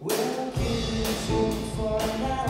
We're kids for now.